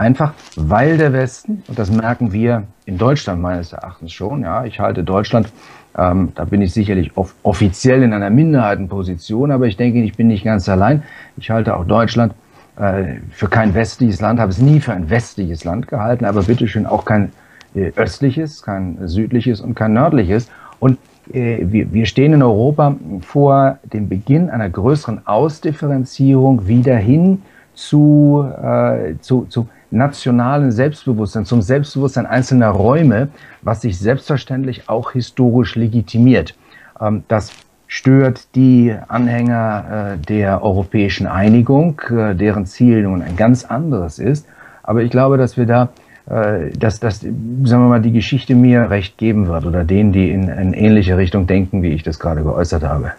Einfach weil der Westen, und das merken wir in Deutschland meines Erachtens schon, ja, ich halte Deutschland, ähm, da bin ich sicherlich off offiziell in einer Minderheitenposition, aber ich denke, ich bin nicht ganz allein. Ich halte auch Deutschland äh, für kein westliches Land, habe es nie für ein westliches Land gehalten, aber bitteschön auch kein äh, östliches, kein südliches und kein nördliches. Und äh, wir, wir stehen in Europa vor dem Beginn einer größeren Ausdifferenzierung wieder hin zu, äh, zu, zu nationalen Selbstbewusstsein, zum Selbstbewusstsein einzelner Räume, was sich selbstverständlich auch historisch legitimiert. Ähm, das stört die Anhänger äh, der europäischen Einigung, äh, deren Ziel nun ein ganz anderes ist. Aber ich glaube, dass wir da, äh, dass, dass, sagen wir mal, die Geschichte mir recht geben wird oder denen, die in, in ähnliche Richtung denken, wie ich das gerade geäußert habe.